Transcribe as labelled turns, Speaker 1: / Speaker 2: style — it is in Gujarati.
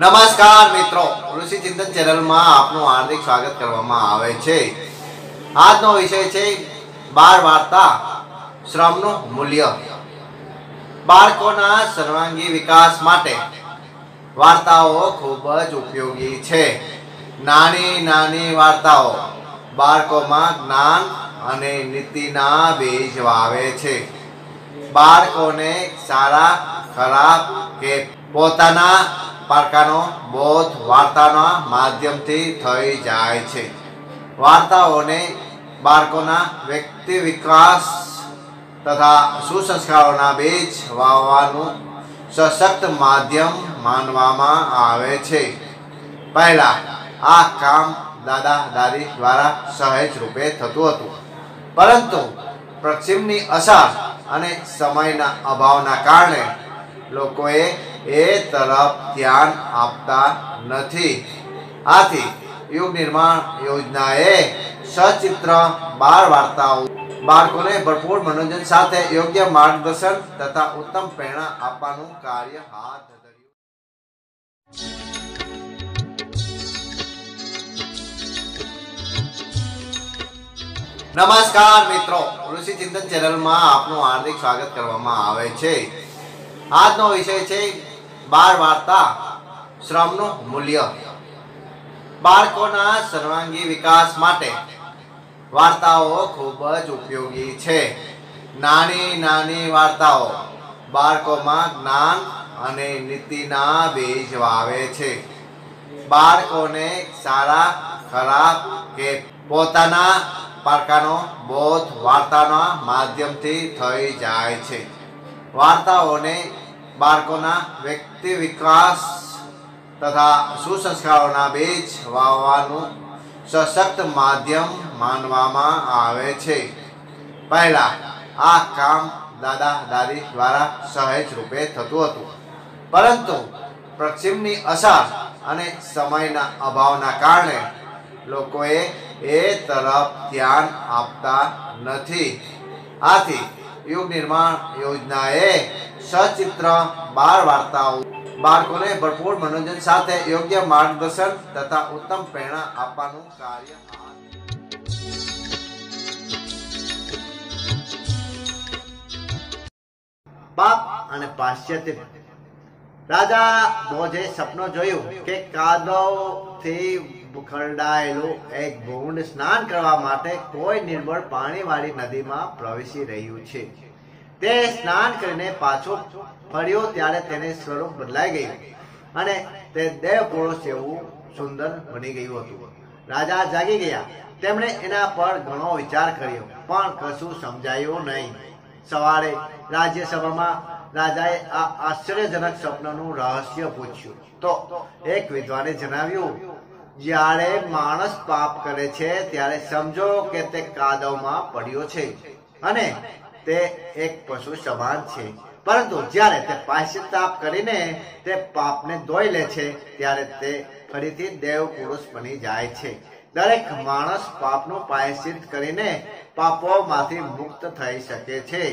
Speaker 1: નમસ્કાર મિત્રો. ઋષિ ચિંતન ચેનલમાં આપનું હાર્દિક સ્વાગત કરવામાં આવે છે. આજનો વિષય છે બાળ વાર્તા શ્રમનું મૂલ્ય. બાળકોના સર્વાંગી વિકાસ માટે વાર્તાઓ ખૂબ જ ઉપયોગી છે. નાની નાની વાર્તાઓ બાળકોમાં જ્ઞાન અને નીતિના બીજ વાવે છે. બાળકોને સારા, ખરાબ કે પોતાના પારકાનો બોધ વાર્તાના માધ્યમથી થઈ જાય છે. વાર્તાઓને બાળકોના વ્યક્તિ વિકાસ તથા સુસંસ્કારોના બીજ વાવવાનું સશક્ત માધ્યમ માનવામાં આવે છે. પહેલા આ કામ દાદા દાદી દ્વારા સહેજ રૂપે થતું હતું. પરંતુ પશ્ચિમની અસર અને સમયના અભાવના કારણે લોકોએ એ તરફ ધ્યાન આપતા નથી. આથી યુગ નિર્માણ યોજનાએ સચિત્ર, બાળ વાર્તાઓ, બાળકોને ભરપૂર મનોરંજન સાથે યોગ્ય માર્ગદર્શન તથા ઉત્તમ પ્રેરણા આપવાનું કાર્ય હાથ ધર્યું. નમસ્કાર મિત્રો, ઋષિ ચિંતન ચેનલમાં આપનું હાર્દિક સ્વાગત કરવામાં આવે છે. આજનો વિષય છે બાળ વાર્તા શ્રમનું મૂલ્ય. બાળકોના સર્વાંગી વિકાસ માટે વાર્તાઓ ખૂબ જ ઉપયોગી છે. નાની નાની વાર્તાઓ બાળકોમાં જ્ઞાન અને નીતિના બીજ વાવે છે. બાળકોને સારા, ખરાબ કે પોતાના પારકાનો બોધ વાર્તાના માધ્યમથી થઈ જાય છે. વાર્તાઓને બાળકોના વ્યક્તિ વિકાસ તથા સુસંસ્કારોના બીજ વાવવાનું સશક્ત માધ્યમ માનવામાં આવે છે. પહેલા આ કામ દાદા દાદી દ્વારા સહેજ રૂપે થતું હતું. પરંતુ પશ્ચિમની અસર અને સમયના અભાવના કારણે લોકોએ એ તરફ ધ્યાન આપતા નથી. આથી યુગ નિર્માણ યોજનાએ સચિત્ર, બાળ વાર્તાઓ, બાળકોને ભરપૂર મનોરંજન સાથે યોગ્ય માર્ગદર્શન તથા ઉત્તમ પ્રેરણા આપવાનું કાર્ય પાપ અને પાશ્ચાત્ય રાજા ભોજે સપનો જોયું કે કાદવથી ખરડાયેલું એક ભૂંડ સ્નાન કરવા માટે કોઈ નિર્બળ પાણીવાળી નદીમાં પ્રવેશી રહ્યું છે. તે સ્નાન કરીને પાછો ફર્યો ત્યારે તેને સ્વરૂપ બદલાઈ ગયું અને તે દેવ પુરુષ જેવું સુંદર બની ગયું હતું. રાજા જાગી ગયા. તેમણે એના પર ઘણો વિચાર કર્યો, પણ કશું સમજાયું નહીં. સવારે રાજ્યસભામાં રાજાએ આ આશ્ચર્યજનક સ્વપ્નનું રહસ્ય પૂછ્યું. તો એક વિદ્વાને જણાવ્યું, જ્યારે માણસ પાપ કરે છે, ત્યારે સમજો કે તે કાદવમાં પડ્યો છે અને તે એક પશુ સમાન છે. પરંતુ જ્યારે તે પાશ્ચિતાપ કરીને તે પાપને ધોઈ લે છે, ત્યારે તે ફરીથી દેવ પુરુષ બની જાય છે. દરેક માણસ પાપનું પ્રાયશ્ચિત કરીને પાપોમાંથી મુક્ત થઈ શકે છે.